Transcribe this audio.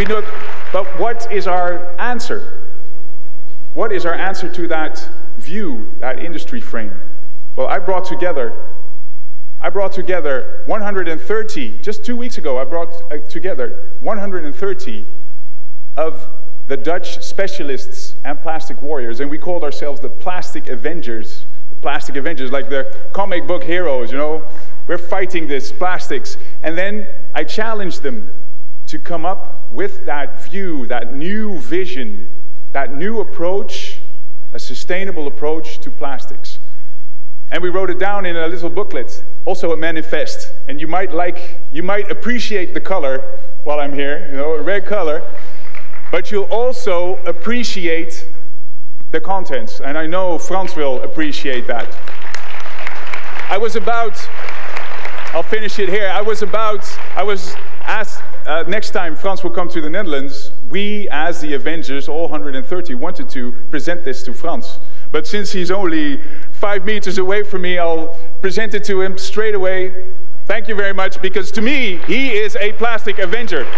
We know, but what is our answer? What is our answer to that view, that industry frame? Well, I brought together I brought together 130, just two weeks ago, I brought uh, together 130 of the Dutch specialists and plastic warriors, and we called ourselves the Plastic Avengers. The Plastic Avengers, like the comic book heroes, you know? We're fighting this plastics. And then I challenged them to come up with that view, that new vision, that new approach, a sustainable approach to plastics. And we wrote it down in a little booklet, also a manifest. And you might like, you might appreciate the color while I'm here, you know, a red color, but you'll also appreciate the contents. And I know Frans will appreciate that. I was about, I'll finish it here. I was about, I was asked, uh, next time Frans will come to the Netherlands, we as the Avengers, all 130, wanted to present this to Frans. But since he's only five meters away from me, I'll present it to him straight away. Thank you very much, because to me, he is a plastic Avenger.